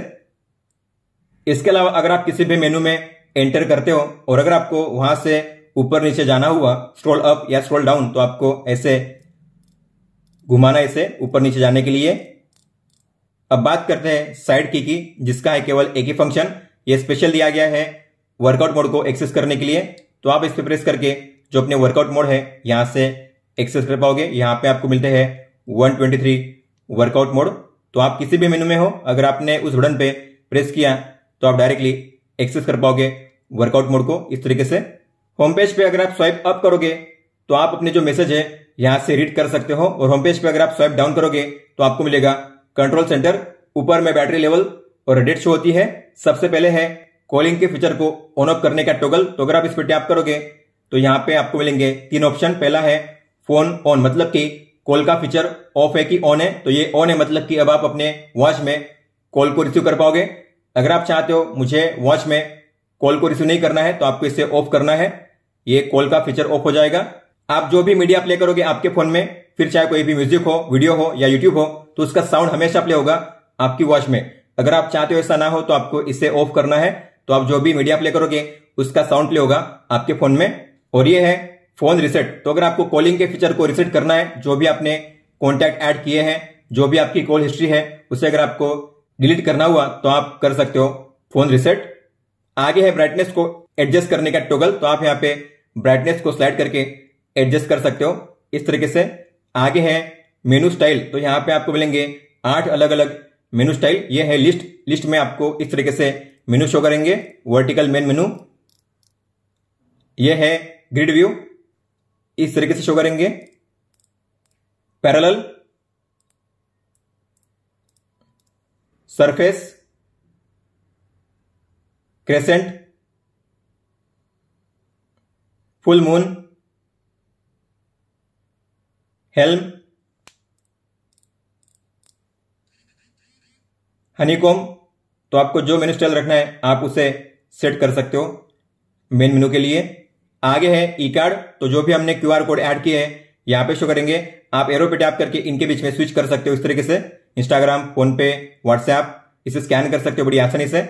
इसके अलावा अगर आप किसी भी मेनू में एंटर करते हो और अगर आपको वहाँ से ऊपर नीचे जाना हुआ स्क्रॉल अप या स्क्रॉल डाउन तो आपको ऐसे घुमाना इसे ऊपर नीचे जाने के लिए। अब बात करते हैं साइड की की, जिसका है केवल एक ही फ़ंक्शन ये स्पेशल दिया गया है वर्कआउट मोड को एक्सेस करने के लिए। तो आप इस पर प्रेस करके जो अपने वर्कआउट मोड है, यहाँ से एक्सेस कर पाओगे। यहाँ पे आपको मिलते हैं 123 वर्कआउट मोड तो आप किसी भी मेनू में हो, अगर आपने उस बटन पे प्रेस किया तो आप डायरेक्टली एक्सेस कर पाओगे वर्कआउट मोड को इस तरीके से। होम पेज पे अगर आप स्वाइप अप करोगे तो आप अपने जो मैसेज है, यहाँ से रीड कर सकते हो। और होम पेज पे अगर आप स्वाइप डाउन करोगे तो आपको मिलेगा कंट्रोल सेंटर ऊपर में बैटरी लेवल और डेट शो होती है, सबसे पहले है कॉलिंग के फीचर को ऑन ऑफ़ करने का टोगल तो अगर आप इस पर टैप करोगे तो यहाँ पे आपको मिलेंगे तीन ऑप्शन पहला है फ़ोन ऑन मतलब कि कॉल का फीचर ऑफ़ है कि ऑन है तो ये ऑन है मतलब कि अब आप अपने वॉच में कॉल को रिसीव कर पाओगे। अगर आप चाहते हो मुझे वॉच में कॉल को रिसीव नहीं करना है तो आपको इसे ऑफ़ करना है। ये कॉल का फीचर ऑफ़ हो जाएगा। आप जो भी मीडिया प्ले करोगे आपके फ़ोन में, फिर चाहे कोई भी म्यूज़िक हो वीडियो हो या यूट्यूब हो तो उसका साउंड हमेशा प्ले होगा आपकी वॉच में। अगर आप चाहते हो ऐसा ना हो तो आपको इसे ऑफ़ करना है। तो आप जो भी मीडिया प्ले करोगे, उसका साउंड प्ले होगा आपके फ़ोन में। और ये है फ़ोन रिसेट तो अगर आपको कॉलिंग के फीचर को रिसेट करना है, जो भी आपने कॉन्टैक्ट ऐड किए हैं, जो भी आपकी कॉल हिस्ट्री है, उसे अगर आपको डिलीट करना हुआ तो आप कर सकते हो फ़ोन रिसेट आगे है ब्राइटनेस को एडजस्ट करने का टोगल तो आप यहाँ पे ब्राइटनेस को स्लाइड करके एडजस्ट कर सकते हो। इस तरीके से आगे है मेनू स्टाइल तो यहाँ पे आपको मिलेंगे आठ अलग अलग मेनू स्टाइल ये है लिस्ट। लिस्ट में आपको इस तरीके से मेनू शो करेंगे। Vertical main menu. ये है ग्रिड व्यू। इस तरीके से शो करेंगे। Parallel. Surface. Crescent. Full moon. Helm. Honeycomb तो आपको जो मेनू स्टाइल रखना है, आप उसे सेट कर सकते हो। मेन मेनू के लिए। आगे है ई कार्ड तो जो भी हमने क्यू आर कोड ऐड किए हैं, यहाँ पे शो करेंगे। आप एरो पे टैप करके इनके बीच में स्विच कर सकते हो इस तरीके से। इंस्टाग्राम फ़ोन पे व्हाट्सएप इसे स्कैन कर सकते हो बड़ी आसानी से।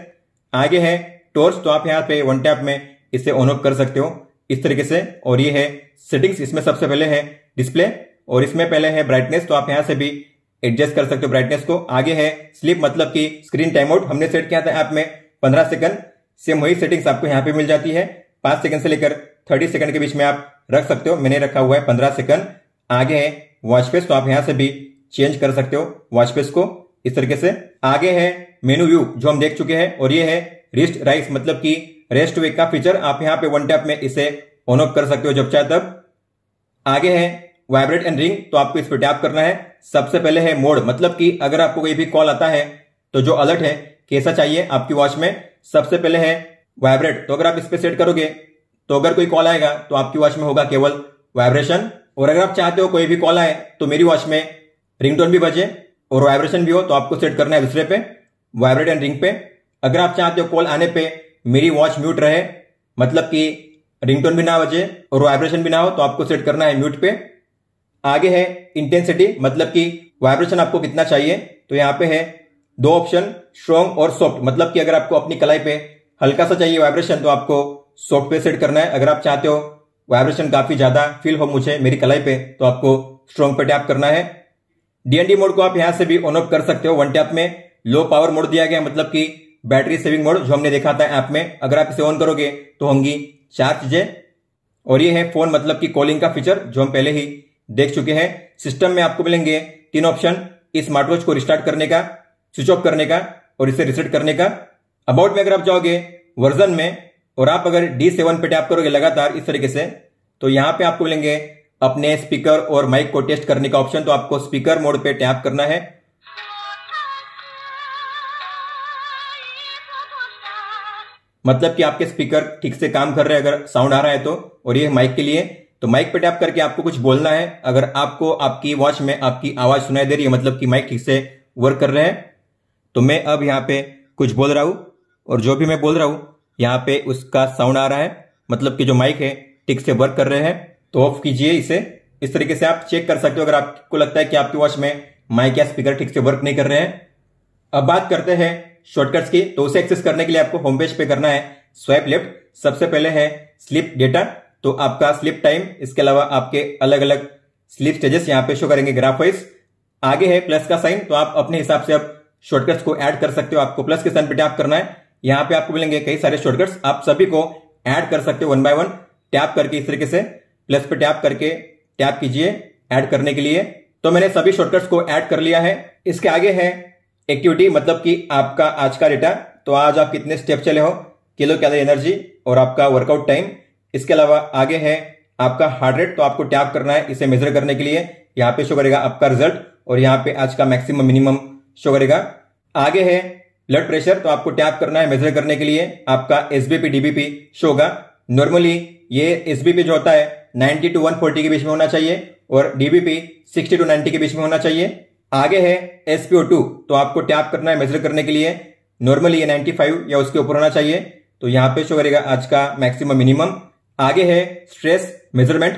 आगे है टोर्च तो आप यहाँ पे वन टैप में इसे ऑन ऑफ़ कर सकते हो इस तरीके से। और ये है सेटिंग्स इसमें सबसे पहले है डिस्प्ले और इसमें पहले है ब्राइटनेस तो आप यहाँ से भी एडजस्ट कर सकते हो ब्राइटनेस को। आगे है स्लिप मतलब कि स्क्रीन टाइम आउट हमने सेट किया था ऐप में पंद्रह सेकंड सेम वही सेटिंग्स आपको यहाँ पे मिल जाती है। पाँच सेकंड से लेकर थर्टी सेकंड के बीच में आप रख सकते हो। मैंने रखा हुआ है पंद्रह सेकंड आगे है वॉच पेस तो आप यहाँ से भी चेंज कर सकते हो वॉच पेस को। इस तरीके से। आगे है मेनू व्यू जो हम देख चुके हैं। और ये है रिस्ट राइस मतलब कि रेस्ट वेक का फीचर आप यहाँ पे वन टैप में इसे ऑन ऑफ़ कर सकते हो जब चाहे तब। आगे है वाइब्रेट एंड रिंग तो आपको इस पर टैप करना है। सबसे पहले है मोड मतलब कि अगर आपको कोई भी कॉल आता है तो जो अलर्ट है, कैसा चाहिए आपकी वॉच में, सबसे पहले है वाइब्रेट। तो अगर आप इस पर सेट करोगे तो अगर कोई कॉल आएगा तो आपकी वॉच में होगा केवल वाइब्रेशन। और अगर आप चाहते हो कोई भी कॉल आए तो मेरी वॉच में रिंगटोन भी बजे और वाइब्रेशन भी हो तो आपको सेट करना है दूसरे पे, वाइब्रेट एंड रिंग पे। अगर आप चाहते हो कॉल आने पे मेरी वॉच म्यूट रहे मतलब कि रिंगटोन भी ना बजे और वाइब्रेशन भी ना हो तो आपको सेट करना है म्यूट पे। आगे है इंटेंसिटी मतलब कि वाइब्रेशन आपको कितना चाहिए? तो यहाँ पे है दो ऑप्शन स्ट्रॉन्ग और सॉफ्ट मतलब कि अगर आपको अपनी कलाई पे हल्का सा चाहिए वाइब्रेशन तो आपको सॉफ्ट पे सेट करना है। अगर आप चाहते हो वाइब्रेशन काफ़ी ज़्यादा फील हो मुझे, मेरी कलाई पे तो आपको स्ट्रॉन्ग पे टैप करना है। डीएनडी मोड को आप यहाँ से भी ऑन ऑफ़ कर सकते हो। वन टैप में लो पावर मोड दिया गया मतलब कि बैटरी सेविंग मोड जो हमने देखा था ऐप में। अगर आप इसे ऑन करोगे तो होंगी चार चीज़ें। और ये है फ़ोन मतलब कि कॉलिंग का फीचर जो हम पहले ही देख चुके हैं। सिस्टम में आपको मिलेंगे तीन ऑप्शन इस स्मार्ट वॉच को रिस्टार्ट करने का स्विच ऑफ़ करने का और इसे रिसेट करने का। अबाउट में अगर आप जाओगे वर्जन में और आप अगर डी सेवन पे टैप करोगे लगातार इस तरीके से तो यहाँ पे आपको मिलेंगे अपने स्पीकर और माइक को टेस्ट करने का ऑप्शन तो आपको स्पीकर मोड पे टैप करना है। मतलब कि आपके स्पीकर ठीक से काम कर रहे हैं। अगर साउंड आ रहा है तो और ये माइक के लिए तो माइक पे टैप करके आपको कुछ बोलना है। अगर आपको, आपकी वॉच में आपकी आवाज़ सुनाई दे रही है मतलब कि माइक ठीक से वर्क कर रहे हैं तो मैं अब यहाँ पे कुछ बोल रहा हूँ। और जो भी मैं बोल रहा हूँ, यहाँ पे उसका साउंड आ रहा है। मतलब कि जो माइक है, ठीक से वर्क कर रहे हैं। तो ऑफ़ कीजिए इसे। इस तरीके से आप चेक कर सकते हो। अगर आपको लगता है कि आपकी वॉच में माइक या स्पीकर ठीक से वर्क नहीं कर रहे हैं। अब बात करते हैं शॉर्टकट्स की। तो उसे एक्सेस करने के लिए आपको होम पेज पे करना है। स्वाइप लेफ़्ट सबसे पहले है स्लिप डेटा तो आपका स्लिप टाइम, इसके अलावा आपके अलग अलग स्लिप स्टेजेस यहाँ पे शो करेंगे ग्राफ वाइज आगे है प्लस का साइन तो आप अपने हिसाब से अब शॉर्टकट्स को ऐड कर सकते हो। आपको प्लस के साइन पे टैप करना है। यहाँ पे आपको मिलेंगे कई सारे शॉर्टकट्स आप सभी को ऐड कर सकते हो वन बाय वन टैप करके इस तरीके से प्लस पे टैप करके टैप कीजिए ऐड करने के लिए। तो मैंने सभी शॉर्टकट्स को ऐड कर लिया है। इसके आगे है एक्टिविटी मतलब कि आपका आज का डेटा तो आज आप कितने स्टेप चले हो? किलो कैलोरी एनर्जी और आपका वर्कआउट टाइम इसके अलावा आगे है, आपका हार्ट रेट तो आपको टैप करना है इसे मेजर करने के लिए। यहाँ पे शो करेगा आपका रिज़ल्ट और यहाँ पे आज का मैक्सिमम मिनिमम शो करेगा। आगे है ब्लड प्रेशर तो आपको टैप करना है मेजर करने के लिए। आपका एसबीपी डीबीपी शो होगा। नॉर्मली ये एसबीपी जो होता है 90 टू 140 के बीच में होना चाहिए और डीबीपी 60 टू 90 के बीच में होना चाहिए। आगे है एसपीओ टू तो आपको टैप करना है मेजर करने के लिए। नॉर्मली ये 95 या उसके ऊपर होना चाहिए। तो यहाँ पे शो करेगा आज का मैक्सिमम मिनिमम आगे है स्ट्रेस मेज़रमेंट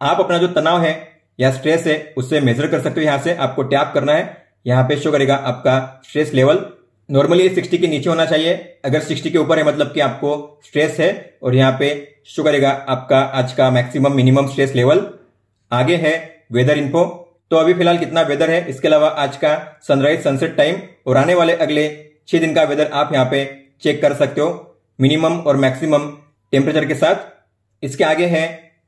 आप अपना जो तनाव है या स्ट्रेस है, उससे मेजर कर सकते हो। यहाँ से आपको टैप करना है। यहाँ पे शो करेगा आपका स्ट्रेस लेवल नॉर्मली सिक्सटी के नीचे होना चाहिए। अगर सिक्सटी के ऊपर है मतलब कि आपको स्ट्रेस है, और यहाँ पे शो करेगा आपका आज का मैक्सिमम मिनिमम स्ट्रेस लेवल आगे है वेदर इन्फो तो अभी फ़िलहाल कितना वेदर है, इसके अलावा आज का सनराइज सनसेट टाइम और आने वाले अगले छह दिन का वेदर आप यहाँ पे चेक कर सकते हो। मिनिमम और मैक्सिमम टेम्परेचर के साथ। इसके आगे है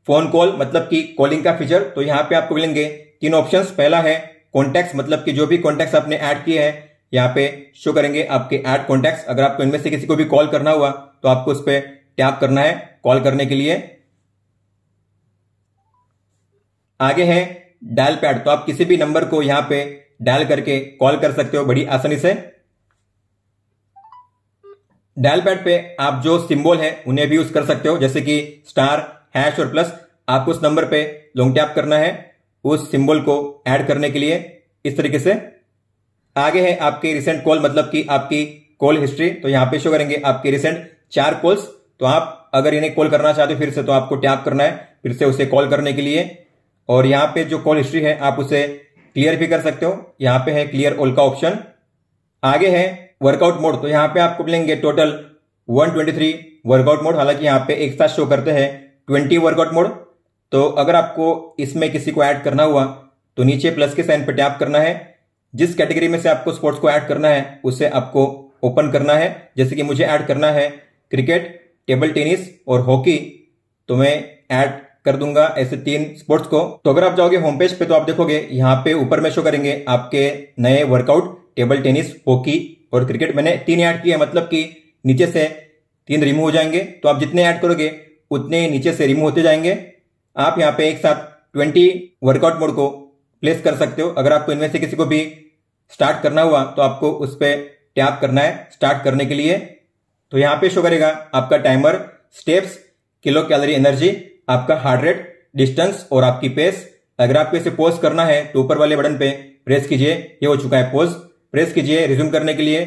फ़ोन कॉल मतलब कि कॉलिंग का फीचर तो यहाँ पे आपको मिलेंगे तीन ऑप्शन पहला है कॉन्टेक्ट मतलब कि जो भी कॉन्टेक्ट आपने ऐड किए हैं, यहाँ पे शो करेंगे आपके ऐड कॉन्टेक्ट अगर आपको इनमें से किसी को भी कॉल करना हुआ तो आपको उस पर टैप करना है कॉल करने के लिए। आगे है डायल पैड तो आप किसी भी नंबर को यहाँ पे डायल करके कॉल कर सकते हो बड़ी आसानी से। डायल पैड पे आप जो सिंबल है, उन्हें भी यूज़ कर सकते हो, जैसे कि स्टार, हैश और प्लस। आपको उस नंबर पे लॉन्ग टैप करना है, उस सिंबल को ऐड करने के लिए। इस तरीके से। आगे है आपके रिसेंट कॉल मतलब कि आपकी कॉल हिस्ट्री तो यहाँ पे शो करेंगे आपके रिसेंट चार कॉल्स तो आप अगर इन्हें कॉल करना चाहते हो, फिर से तो आपको टैप करना है, फिर से उसे कॉल करने के लिए। और यहाँ पे जो कॉल हिस्ट्री है, आप उसे क्लियर भी कर सकते हो। यहाँ पे है क्लियर ऑल का ऑप्शन आगे है वर्कआउट मोड तो यहाँ पे आपको मिलेंगे टोटल 123 वर्कआउट मोड हालाँकि यहाँ पे एक साथ शो करते हैं 20 वर्कआउट मोड तो अगर आपको इसमें किसी को ऐड करना हुआ तो नीचे प्लस के साइन पे टैप करना है। जिस कैटेगरी में से आपको स्पोर्ट्स को ऐड करना है, उसे आपको ओपन करना है। जैसे कि मुझे ऐड करना है क्रिकेट टेबल टेनिस और हॉकी तो मैं ऐड कर दूँगा ऐसे तीन स्पोर्ट्स को। तो अगर आप जाओगे होम पेज पे तो आप देखोगे यहाँ पे ऊपर में शो करेंगे आपके नए वर्कआउट टेबल टेनिस हॉकी और क्रिकेट मैंने तीन ऐड किए मतलब कि नीचे से तीन रिमूव हो जाएँगे। तो आप जितने ऐड करोगे, उतने नीचे से रिमूव होते जाएँगे। आप यहाँ पे एक साथ ट्वेंटी वर्कआउट मोड को प्लेस कर सकते हो। अगर आपको इनमें से किसी को भी स्टार्ट करना हुआ तो आपको उस पर टैप करना है स्टार्ट करने के लिए। तो यहाँ पे शो करेगा आपका timer steps kilo calorie energy आपका हार्ट रेट डिस्टेंस और आपकी पेस अगर आपको इसे पोज करना है तो ऊपर वाले बटन पे प्रेस कीजिए। ये हो चुका है पोज प्रेस कीजिए रिज्यूम करने के लिए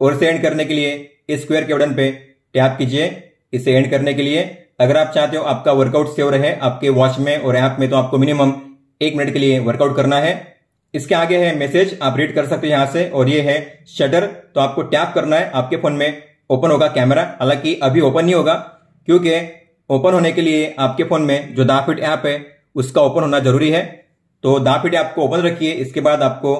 और इसे एंड करने के लिए स्क्वायर के बटन पे। टैप कीजिए, इसे एंड करने के लिए। अगर आप चाहते हो आपका वर्कआउट सेव रहे, आपके वॉच में और ऐप में तो आपको मिनिमम एक मिनट के लिए वर्कआउट करना है। इसके आगे है मैसेज आप रीड कर सकते हैं यहाँ से। और ये है शटर तो आपको टैप करना है। आपके फ़ोन में ओपन होगा कैमरा हालाँकि अभी ओपन नहीं होगा, क्योंकि ओपन होने के लिए आपके फ़ोन में जो दाफिट ऐप है, उसका ओपन होना ज़रूरी है। तो दाफिट ऐप को ओपन रखिए। इसके बाद आपको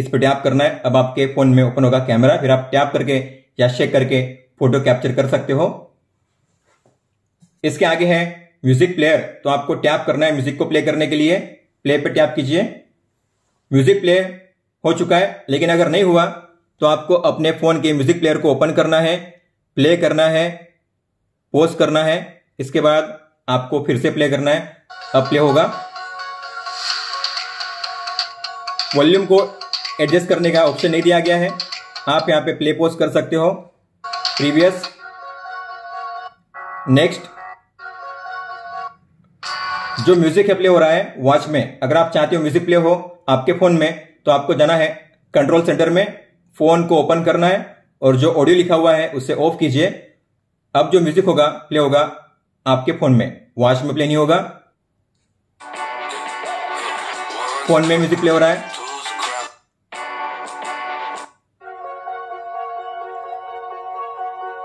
इस पर टैप करना है। अब आपके फ़ोन में ओपन होगा कैमरा, फिर आप टैप करके या शेक करके फ़ोटो कैप्चर कर सकते हो। इसके आगे है म्यूज़िक प्लेयर तो आपको टैप करना है म्यूज़िक को प्ले करने के लिए। प्ले पे टैप कीजिए। म्यूज़िक प्ले हो चुका है, लेकिन अगर नहीं हुआ तो आपको अपने फ़ोन के म्यूज़िक प्लेयर को ओपन करना है प्ले करना है पोस्ट करना है। इसके बाद आपको फिर से प्ले करना है। अब प्ले होगा। वॉल्यूम को एडजस्ट करने का ऑप्शन नहीं दिया गया है। आप यहाँ पे प्ले पोस्ट कर सकते हो। प्रीवियस नेक्स्ट जो म्यूज़िक है प्ले हो रहा है वॉच में। अगर आप चाहते हो म्यूज़िक प्ले हो आपके फ़ोन में तो आपको जाना है कंट्रोल सेंटर में। फ़ोन को ओपन करना है और जो ऑडियो लिखा हुआ है, उसे ऑफ़ कीजिए। अब जो म्यूज़िक होगा प्ले होगा आपके फ़ोन में। वॉच में प्ले नहीं होगा। फ़ोन में म्यूज़िक प्ले हो रहा है।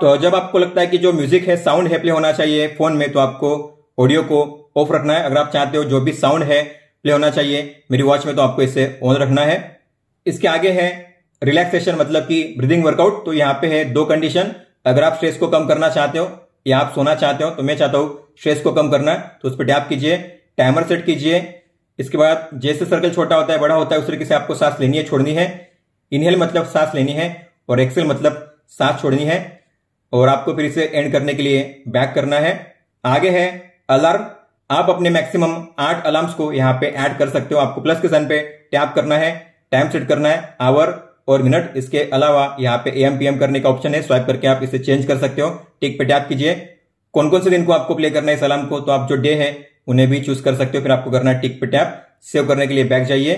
तो जब आपको लगता है कि जो म्यूज़िक है साउंड है प्ले होना चाहिए फ़ोन में तो आपको ऑडियो को ऑफ़ रखना है। अगर आप चाहते हो जो भी साउंड है प्ले होना चाहिए, मेरी वॉच में तो आपको इसे ऑन रखना है। इसके आगे है रिलैक्सेशन मतलब कि ब्रीदिंग वर्कआउट तो यहाँ पे है दो कंडीशन अगर आप स्ट्रेस को कम करना चाहते हो, या आप सोना चाहते हो तो मैं चाहता हूँ स्ट्रेस को कम करना तो उस पर टैप कीजिए टाइमर सेट कीजिए। इसके बाद जैसे सर्कल छोटा होता है, बड़ा होता है, उस तरीके से आपको सांस लेनी है, छोड़नी है। इनहेल मतलब सांस लेनी है, और एक्सेल मतलब सांस छोड़नी है। और आपको फिर इसे एंड करने के लिए बैक करना है। आगे है अलार्म आप अपने मैक्सिमम आठ अलार्म्स को यहाँ पे ऐड कर सकते हो। आपको प्लस के सन पे टैप करना है टाइम सेट करना है आवर और मिनट इसके अलावा यहाँ पे एम पीएम करने का ऑप्शन है। स्वाइप करके आप इसे चेंज कर सकते हो। टिक पे टैप कीजिए। कौन कौन से दिन को आपको प्ले करना है इस अलार्म को? तो आप जो डे है, उन्हें भी चूज़ कर सकते हो। फिर आपको करना है टिक पे टैप सेव करने के लिए बैक जाइए।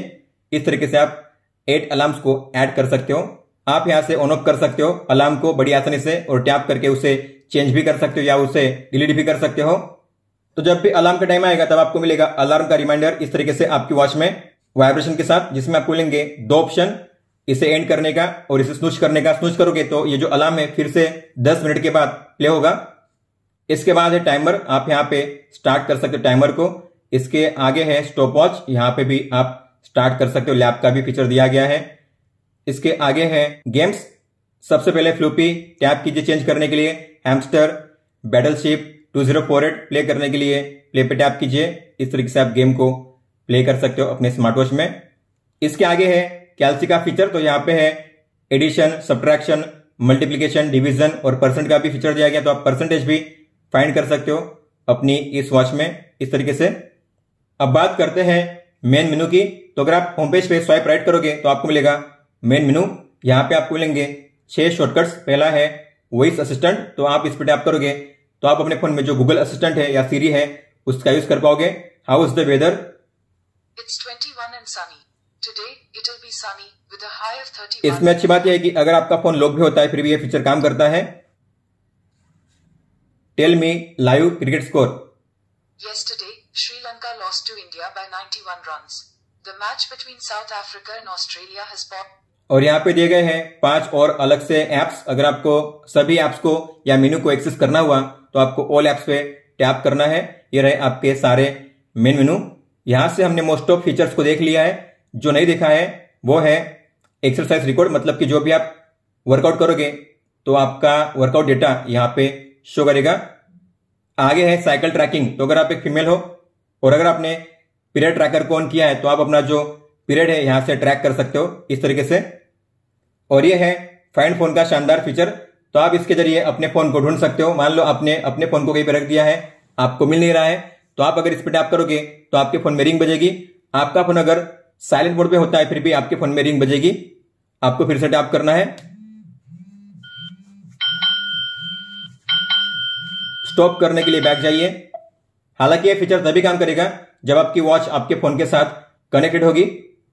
इस तरीके से आप एट अलार्म्स को ऐड कर सकते हो। आप यहाँ से ऑन ऑफ़ कर सकते हो अलार्म को बड़ी आसानी से, और टैप करके उसे चेंज भी कर सकते हो, या उसे डिलीट भी कर सकते हो। तो जब भी अलार्म का टाइम आएगा, तब आपको मिलेगा अलार्म का रिमाइंडर इस तरीके से आपकी वॉच में वाइब्रेशन के साथ, जिसमें आपको मिलेंगे दो ऑप्शन इसे एंड करने का और इसे स्नूच करने का। स्नूच करोगे तो ये जो अलार्म है, फिर से 10 मिनट के बाद प्ले होगा। इसके बाद है टाइमर आप यहाँ पे स्टार्ट कर सकते हो टाइमर को। इसके आगे है स्टॉप वॉच यहाँ पे भी आप स्टार्ट कर सकते हो। लैब का भी फीचर दिया गया है। इसके आगे है गेम्स। सबसे पहले फ्लूपी टैप कीजिए चेंज करने के लिए। Hamster, battleship, two zero four eight play करने के लिए। प्ले पे टैप कीजिए। इस तरीके से आप गेम को प्ले कर सकते हो अपने स्मार्ट वॉच में। इसके आगे है कैल्सी का फीचर तो यहाँ पे है एडिशन, सब्ट्रैक्शन, मल्टीप्लीकेशन, डिविजन और परसेंट का भी फीचर दिया गया तो आप परसेंटेज भी फाइंड कर सकते हो अपनी इस वॉच में। इस तरीके से। अब बात करते हैं मेन मेनू की। तो अगर आप होम पेज पे स्वाइप राइट करोगे तो आपको मिलेगा मेन मेनू यहाँ पे आपको मिलेंगे छह शॉर्टकट्स पहला है वॉइस असिस्टेंट तो आप इस पर टैप करोगे तो आप अपने फ़ोन में जो गूगल असिस्टेंट है या सीरी है उसका यूज़ कर पाओगे। हाउ इज़ द वेदर इसमें अच्छी बात यह है कि अगर आपका फ़ोन लॉक भी होता है फिर भी यह फीचर काम करता है। Tell me live cricket score Yesterday, Sri Lanka lost to India by 91 runs. The match between South Africa and Australia has popped. और यहाँ पे दिए गए हैं पाँच और अलग से एप्स अगर आपको सभी एप्स को या मेनू को एक्सेस करना हुआ तो आपको ऑल एप्स पे टैप करना है। ये रहे आपके सारे मेन मेनू यहाँ से हमने मोस्ट ऑफ़ फीचर्स को देख लिया है। जो नहीं देखा है, वो है एक्सरसाइज रिकॉर्ड मतलब कि जो भी आप वर्कआउट करोगे तो आपका वर्कआउट डेटा यहाँ पे शो करेगा। आगे है साइकिल ट्रैकिंग तो अगर आप एक फीमेल हो, और अगर आपने पीरियड ट्रैकर को ऑन किया है तो आप अपना जो पीरियड है, यहाँ से ट्रैक कर सकते हो। इस तरीके से और ये है फाइंड फ़ोन का शानदार फीचर तो आप इसके ज़रिए अपने फ़ोन को ढूंढ सकते हो। मान लो आपने अपने फ़ोन को कहीं पर रख दिया है, आपको मिल नहीं रहा है तो आप अगर इस पर टैप करोगे तो आपके फ़ोन में रिंग बजेगी। आपका फ़ोन अगर साइलेंट मोड पे होता है, फिर भी आपके फ़ोन में रिंग बजेगी। आपको फिर से टैप करना है। स्टॉप करने के लिए बैक जाइए। हालाँकि यह फीचर तभी काम करेगा, जब आपकी वॉच आपके फ़ोन के साथ कनेक्टेड होगी।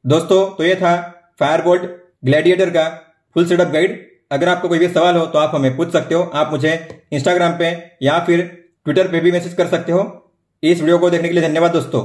दोस्तों तो ये था फायरबोल्ट ग्लैडिएटर का फुल सेटअप गाइड। अगर आपको कोई भी सवाल हो तो आप हमें पूछ सकते हो। आप मुझे इंस्टाग्राम पे या फिर ट्विटर पे भी मैसेज कर सकते हो। इस वीडियो को देखने के लिए धन्यवाद दोस्तों।